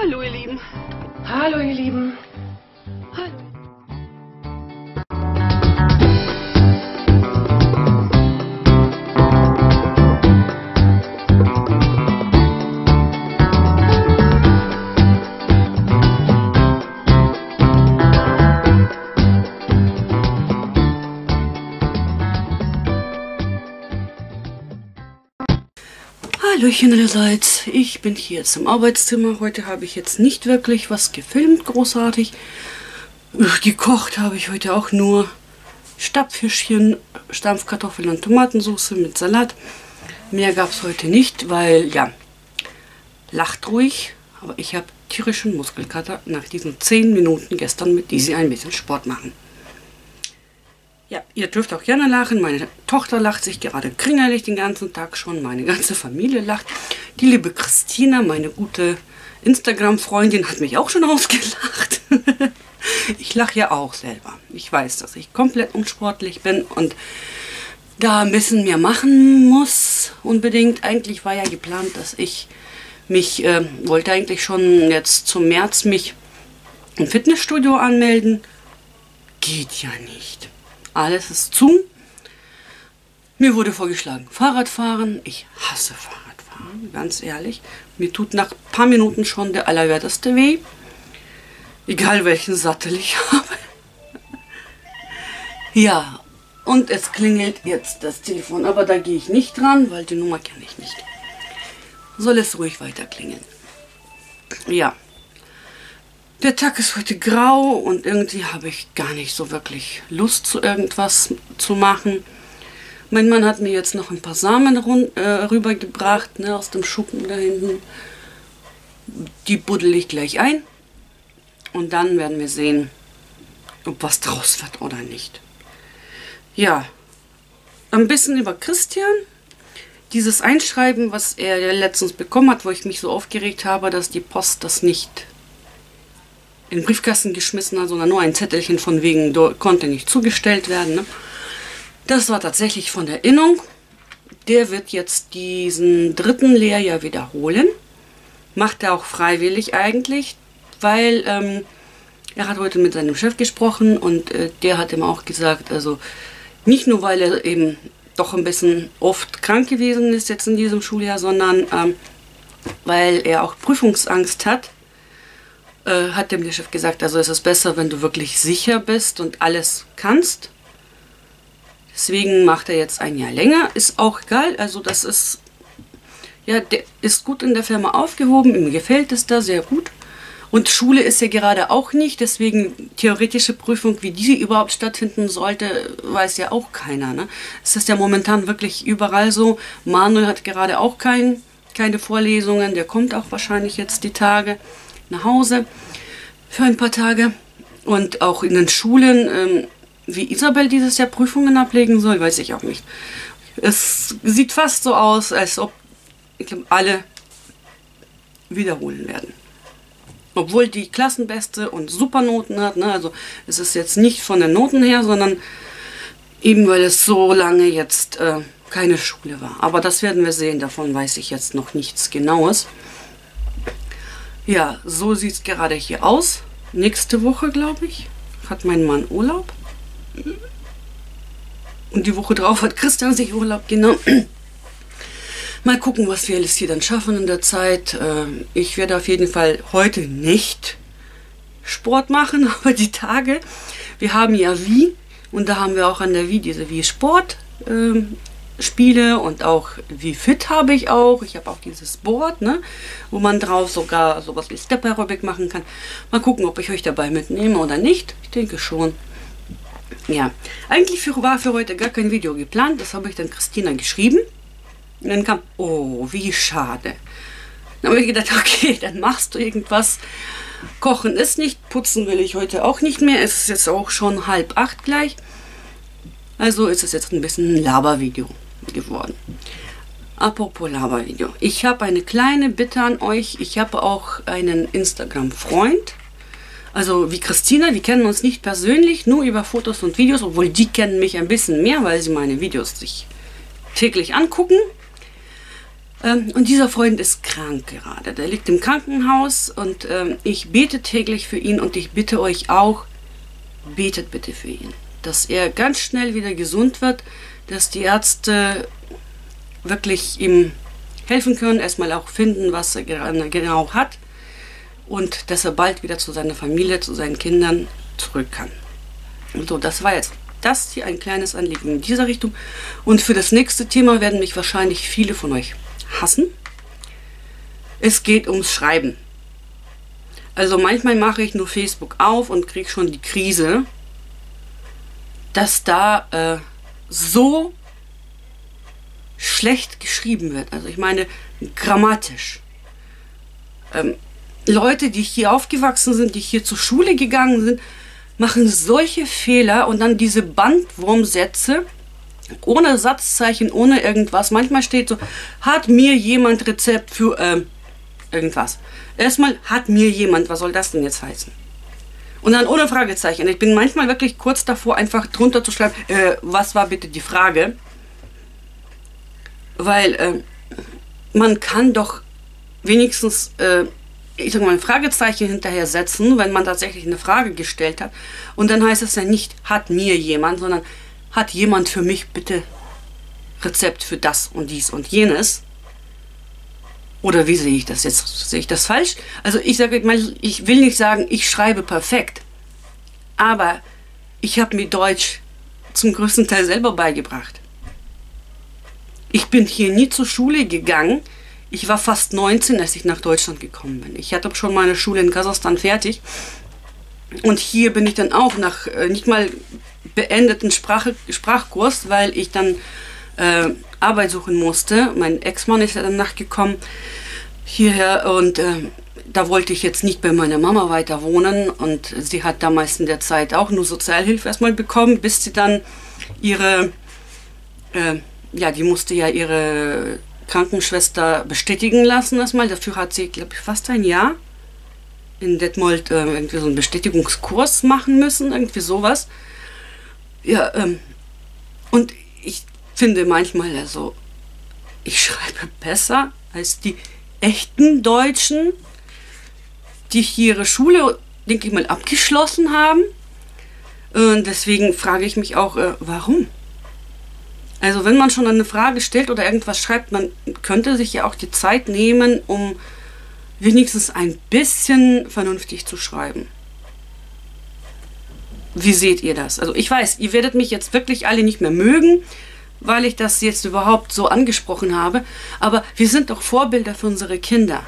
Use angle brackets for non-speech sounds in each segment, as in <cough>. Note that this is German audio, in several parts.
Hallo, ihr Lieben. Hallo, ihr Lieben. Hallo. Hallöchen allerseits, ich bin hier jetzt im Arbeitszimmer. Heute habe ich jetzt nicht wirklich was gefilmt, großartig. Gekocht habe ich heute auch nur Stabfischchen, Stampfkartoffeln und Tomatensauce mit Salat. Mehr gab es heute nicht, weil, ja, lacht ruhig, aber ich habe tierischen Muskelkater nach diesen 10 Minuten gestern mit Disi ein bisschen Sport machen. Ja, ihr dürft auch gerne lachen. Meine Tochter lacht sich gerade kringelig den ganzen Tag schon. Meine ganze Familie lacht. Die liebe Christina, meine gute Instagram-Freundin, hat mich auch schon ausgelacht. <laughs> ich lache ja auch selber. Ich weiß, dass ich komplett unsportlich bin und da ein bisschen mehr machen muss. Unbedingt. Eigentlich war ja geplant, dass ich mich, äh, wollte eigentlich schon jetzt zum März mich im Fitnessstudio anmelden. Geht ja nicht. Alles ist zu. Mir wurde vorgeschlagen, Fahrradfahren. Ich hasse Fahrradfahren, ganz ehrlich. Mir tut nach ein paar Minuten schon der allerwerteste weh. Egal welchen Sattel ich <laughs> habe. ja, und es klingelt jetzt das Telefon. Aber da gehe ich nicht dran, weil die Nummer kenne ich nicht. Soll es ruhig weiter klingeln. Ja, der Tag ist heute grau und irgendwie habe ich gar nicht so wirklich Lust zu irgendwas zu machen. Mein Mann hat mir jetzt noch ein paar Samen rund, äh, rübergebracht, ne, aus dem Schuppen da hinten. Die buddel ich gleich ein. Und dann werden wir sehen, ob was draus wird oder nicht. Ja, ein bisschen über Christian. Dieses Einschreiben, was er letztens bekommen hat, wo ich mich so aufgeregt habe, dass die Post das nicht in den Briefkasten geschmissen hat, sondern nur ein Zettelchen von wegen konnte nicht zugestellt werden. Ne? Das war tatsächlich von der Innung. Der wird jetzt diesen dritten Lehrjahr wiederholen. Macht er auch freiwillig eigentlich, weil ähm, er hat heute mit seinem Chef gesprochen und äh, der hat ihm auch gesagt, also nicht nur, weil er eben doch ein bisschen oft krank gewesen ist jetzt in diesem Schuljahr, sondern ähm, weil er auch Prüfungsangst hat äh, hat dem der Chef gesagt, also es ist besser, wenn du wirklich sicher bist und alles kannst. Deswegen macht er jetzt ein Jahr länger. Ist auch egal, also das ist, ja, der ist gut in der Firma aufgehoben, ihm gefällt es da sehr gut. Und Schule ist ja gerade auch nicht, deswegen theoretische Prüfung, wie die überhaupt stattfinden sollte, weiß ja auch keiner. Ne? Es ist ja momentan wirklich überall so. Manuel hat gerade auch kein, keine Vorlesungen, der kommt auch wahrscheinlich jetzt die Tage nach Hause für ein paar Tage. Und auch in den Schulen, ähm, wie Isabel dieses Jahr Prüfungen ablegen soll, weiß ich auch nicht. Es sieht fast so aus, als ob ich glaube, alle wiederholen werden. Obwohl die Klassenbeste und Supernoten hat. Ne? Also es ist jetzt nicht von den Noten her, sondern eben weil es so lange jetzt äh, keine Schule war. Aber das werden wir sehen. Davon weiß ich jetzt noch nichts Genaues. Ja, so sieht es gerade hier aus. Nächste Woche, glaube ich, hat mein Mann Urlaub. Und die Woche drauf hat Christian sich Urlaub genommen. <clears throat> Mal gucken, was wir alles hier dann schaffen in der Zeit. Ähm, ich werde auf jeden Fall heute nicht Sport machen, <laughs> aber die Tage. Wir haben ja Wie und da haben wir auch an der Wie diese Wie Sport ähm, spiele und auch wie fit habe ich auch. Ich habe auch dieses Board, ne, wo man drauf sogar sowas wie Step Aerobic machen kann. Mal gucken, ob ich euch dabei mitnehme oder nicht. Ich denke schon. Ja, eigentlich für, war für heute gar kein Video geplant. Das habe ich dann Christina geschrieben. Und dann kam, oh, wie schade. Dann habe ich gedacht, <laughs> okay, dann machst du irgendwas. Kochen ist nicht, putzen will ich heute auch nicht mehr. Es ist jetzt auch schon halb acht gleich. Also ist es jetzt ein bisschen ein Labervideo geworden. Apropos Labervideo. Ich habe eine kleine Bitte an euch. Ich habe auch einen Instagram-Freund. Also wie Christina, wir kennen uns nicht persönlich, nur über Fotos und Videos, obwohl die kennen mich ein bisschen mehr, weil sie meine Videos sich täglich angucken. Ähm, und dieser Freund ist krank gerade. Der liegt im Krankenhaus und ähm, ich bete täglich für ihn und ich bitte euch auch, betet bitte für ihn. Dass er ganz schnell wieder gesund wird, dass die Ärzte wirklich ihm helfen können, erstmal auch finden, was er genau hat und dass er bald wieder zu seiner Familie, zu seinen Kindern zurück kann. So, das war jetzt das hier ein kleines Anliegen in dieser Richtung. Und für das nächste Thema werden mich wahrscheinlich viele von euch hassen. Es geht ums Schreiben. Also manchmal mache ich nur Facebook auf und kriege schon die Krise, dass da äh, so schlecht geschrieben wird. Also ich meine grammatisch. Ähm, Leute, die hier aufgewachsen sind, die hier zur Schule gegangen sind, machen solche Fehler und dann diese Bandwurmsätze ohne Satzzeichen, ohne irgendwas. Manchmal steht so, hat mir jemand Rezept für ähm, irgendwas. Erstmal hat mir jemand, was soll das denn jetzt heißen? Und dann ohne Fragezeichen. Ich bin manchmal wirklich kurz davor, einfach drunter zu schreiben, äh, was war bitte die Frage? Weil äh, man kann doch wenigstens äh, ich sag mal, ein Fragezeichen hinterher setzen, wenn man tatsächlich eine Frage gestellt hat. Und dann heißt es ja nicht, hat mir jemand, sondern hat jemand für mich bitte Rezept für das und dies und jenes. Oder wie sehe ich das jetzt? Sehe ich das falsch? Also ich sage mal, ich will nicht sagen, ich schreibe perfekt. Aber ich habe mir Deutsch zum größten Teil selber beigebracht. Ich bin hier nie zur Schule gegangen ich war fast 19, als ich nach Deutschland gekommen bin. Ich hatte schon meine Schule in Kasachstan fertig. Und hier bin ich dann auch nach äh, nicht mal beendeten Sprache, Sprachkurs, weil ich dann äh, Arbeit suchen musste. Mein Ex-Mann ist ja dann nachgekommen hierher und äh, da wollte ich jetzt nicht bei meiner Mama weiter wohnen und sie hat damals in der Zeit auch nur Sozialhilfe erstmal bekommen, bis sie dann ihre, äh, ja, die musste ja ihre Krankenschwester bestätigen lassen erstmal. Dafür hat sie, glaube ich, fast ein Jahr in Detmold äh, irgendwie so einen Bestätigungskurs machen müssen, irgendwie sowas. Ja, ähm, und finde manchmal, also, ich schreibe besser als die echten Deutschen, die hier ihre Schule, denke ich mal, abgeschlossen haben. Und deswegen frage ich mich auch, äh, warum? Also wenn man schon eine Frage stellt oder irgendwas schreibt, man könnte sich ja auch die Zeit nehmen, um wenigstens ein bisschen vernünftig zu schreiben. Wie seht ihr das? Also ich weiß, ihr werdet mich jetzt wirklich alle nicht mehr mögen, weil ich das jetzt überhaupt so angesprochen habe, aber wir sind doch Vorbilder für unsere Kinder.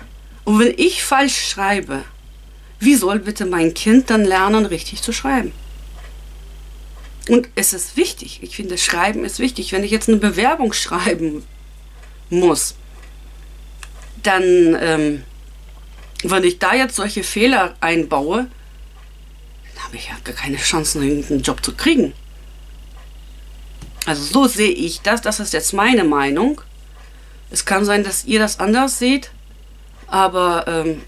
Und wenn ich falsch schreibe, wie soll bitte mein Kind dann lernen, richtig zu schreiben? Und es ist wichtig. Ich finde, Schreiben ist wichtig. Wenn ich jetzt eine Bewerbung schreiben muss, dann, ähm, wenn ich da jetzt solche Fehler einbaue, dann habe ich ja gar keine Chance, einen Job zu kriegen. Also so sehe ich das. Das ist jetzt meine Meinung. Es kann sein, dass ihr das anders seht, aber ähm,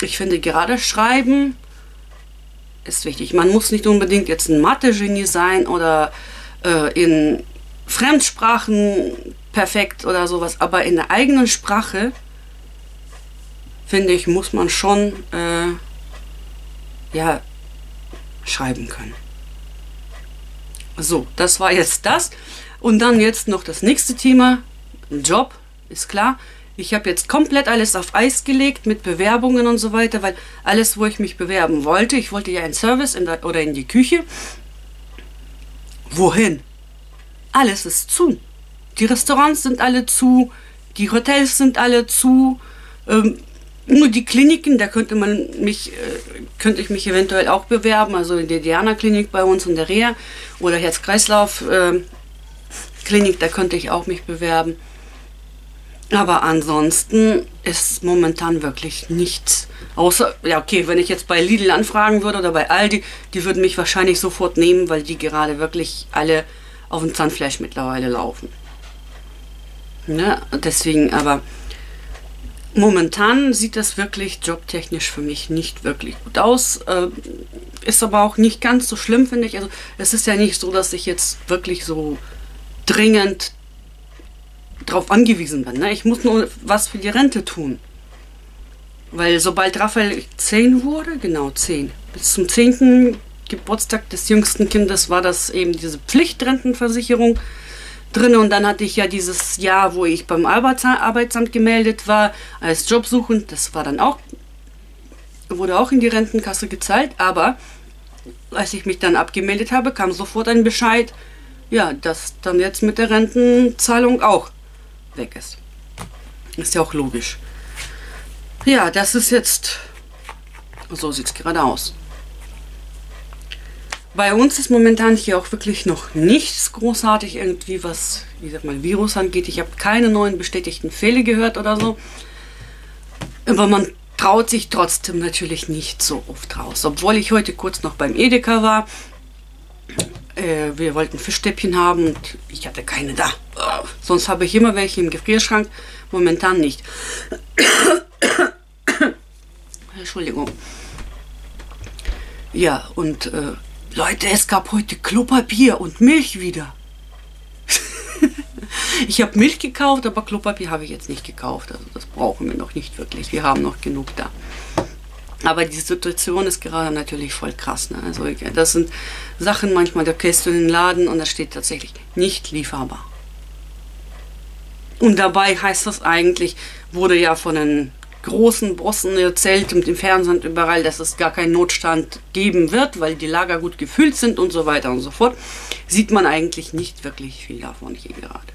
ich finde gerade Schreiben ist wichtig. Man muss nicht unbedingt jetzt ein Mathe-Genie sein oder äh, in Fremdsprachen perfekt oder sowas, aber in der eigenen Sprache, finde ich, muss man schon äh, ja, schreiben können. So, das war jetzt das. Und dann jetzt noch das nächste Thema, Job, ist klar. Ich habe jetzt komplett alles auf Eis gelegt mit Bewerbungen und so weiter, weil alles, wo ich mich bewerben wollte, ich wollte ja einen Service in der, oder in die Küche. Wohin? Alles ist zu. Die Restaurants sind alle zu, die Hotels sind alle zu. Ähm, nur die Kliniken, da könnte man mich, äh, könnte ich mich eventuell auch bewerben, also in der Diana-Klinik bei uns in der Reha oder Herz-Kreislauf-Klinik, da könnte ich auch mich bewerben. Aber ansonsten ist momentan wirklich nichts. Außer, ja, okay, wenn ich jetzt bei Lidl anfragen würde oder bei Aldi, die würden mich wahrscheinlich sofort nehmen, weil die gerade wirklich alle auf dem Zahnfleisch mittlerweile laufen. Ne? Deswegen, aber momentan sieht das wirklich jobtechnisch für mich nicht wirklich gut aus. Äh, ist aber auch nicht ganz so schlimm, finde ich. Also, es ist ja nicht so, dass ich jetzt wirklich so dringend darauf angewiesen bin. Ne? Ich muss nur was für die Rente tun. Weil sobald Raphael 10 wurde, genau 10, bis zum 10. Geburtstag des jüngsten Kindes war das eben diese Pflichtrentenversicherung drin. Und dann hatte ich ja dieses Jahr, wo ich beim Arbeitsamt gemeldet war, als Jobsuchend. Das war dann auch, wurde auch in die Rentenkasse gezahlt. Aber als ich mich dann abgemeldet habe, kam sofort ein Bescheid, ja, dass dann jetzt mit der Rentenzahlung auch weg ist. Ist ja auch logisch. Ja, das ist jetzt, so sieht es gerade aus. Bei uns ist momentan hier auch wirklich noch nichts großartig irgendwie, was, wie gesagt, mein Virus angeht. Ich habe keine neuen bestätigten Fälle gehört oder so. Aber man traut sich trotzdem natürlich nicht so oft raus. Obwohl ich heute kurz noch beim Edeka war. Äh, wir wollten Fischstäbchen haben und ich hatte keine da. Sonst habe ich immer welche im Gefrierschrank. Momentan nicht. <coughs> Entschuldigung. Ja, und äh, Leute, es gab heute Klopapier und Milch wieder. <laughs> ich habe Milch gekauft, aber Klopapier habe ich jetzt nicht gekauft. Also das brauchen wir noch nicht wirklich. Wir haben noch genug da. Aber die Situation ist gerade natürlich voll krass. Ne? Also das sind Sachen manchmal, da gehst du in den Laden und da steht tatsächlich nicht lieferbar. Und dabei heißt das eigentlich, wurde ja von den großen Bossen erzählt und im Fernsehen und überall, dass es gar keinen Notstand geben wird, weil die Lager gut gefüllt sind und so weiter und so fort, sieht man eigentlich nicht wirklich viel davon hier gerade.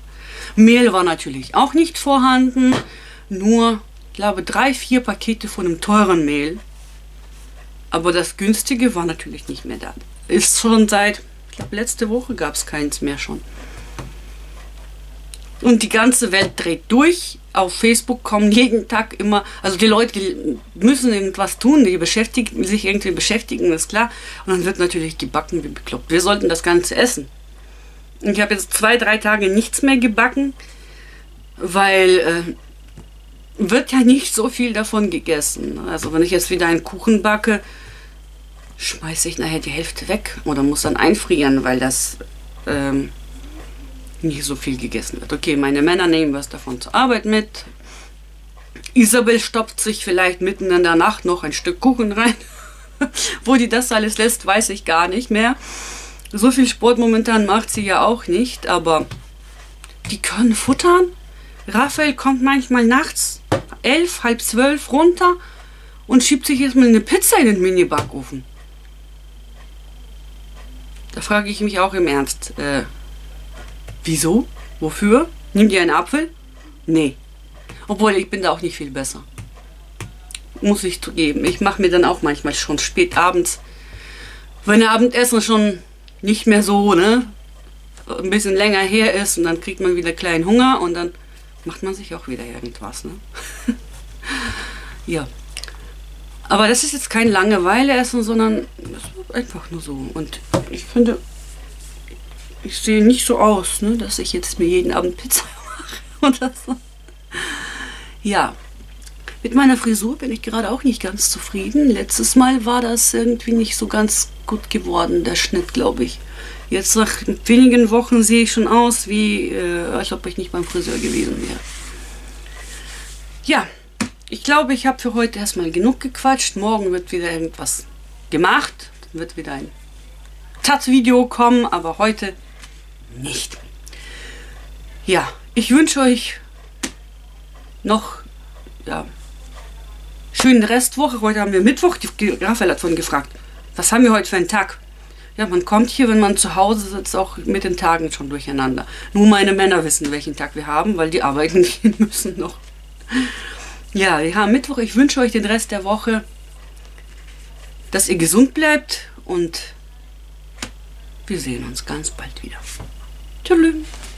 Mehl war natürlich auch nicht vorhanden, nur, ich glaube, drei, vier Pakete von einem teuren Mehl. Aber das günstige war natürlich nicht mehr da. Ist schon seit, ich glaube, letzte Woche gab es keins mehr schon. Und die ganze Welt dreht durch. Auf Facebook kommen jeden Tag immer, also die Leute die müssen irgendwas tun, die beschäftigen sich irgendwie beschäftigen, ist klar. Und dann wird natürlich gebacken wie bekloppt. Wir sollten das Ganze essen. Und ich habe jetzt zwei, drei Tage nichts mehr gebacken, weil äh, wird ja nicht so viel davon gegessen. Also wenn ich jetzt wieder einen Kuchen backe, schmeiße ich nachher die Hälfte weg oder muss dann einfrieren, weil das ähm, nicht so viel gegessen wird. Okay, meine Männer nehmen was davon zur Arbeit mit. Isabel stopft sich vielleicht mitten in der Nacht noch ein Stück Kuchen rein. <laughs> Wo die das alles lässt, weiß ich gar nicht mehr. So viel Sport momentan macht sie ja auch nicht, aber die können futtern. Raphael kommt manchmal nachts elf, halb zwölf runter und schiebt sich erstmal eine Pizza in den Mini-Backofen. Da frage ich mich auch im Ernst, äh, Wieso? Wofür? Nimm dir einen Apfel? Nee. Obwohl, ich bin da auch nicht viel besser. Muss ich zugeben. Ich mache mir dann auch manchmal schon spät abends, wenn Abendessen schon nicht mehr so, ne, ein bisschen länger her ist und dann kriegt man wieder kleinen Hunger und dann macht man sich auch wieder irgendwas, ne. <laughs> ja. Aber das ist jetzt kein Langeweile-Essen, sondern einfach nur so. Und ich finde, ich sehe nicht so aus, ne, dass ich jetzt mir jeden Abend Pizza <laughs> mache oder so. Ja, mit meiner Frisur bin ich gerade auch nicht ganz zufrieden. Letztes Mal war das irgendwie nicht so ganz gut geworden, der Schnitt, glaube ich. Jetzt nach wenigen Wochen sehe ich schon aus, wie äh, als ob ich nicht beim Friseur gewesen wäre. Ja, ich glaube, ich habe für heute erstmal genug gequatscht. Morgen wird wieder irgendwas gemacht. Dann wird wieder ein Tat-Video kommen, aber heute nicht. Ja, ich wünsche euch noch ja, schönen Restwoche. Heute haben wir Mittwoch. Die Raphael hat von gefragt, was haben wir heute für einen Tag? Ja, man kommt hier, wenn man zu Hause sitzt, auch mit den Tagen schon durcheinander. Nur meine Männer wissen, welchen Tag wir haben, weil die arbeiten <laughs> gehen müssen noch. Ja, wir haben Mittwoch. Ich wünsche euch den Rest der Woche, dass ihr gesund bleibt und wir sehen uns ganz bald wieder. Tchoulou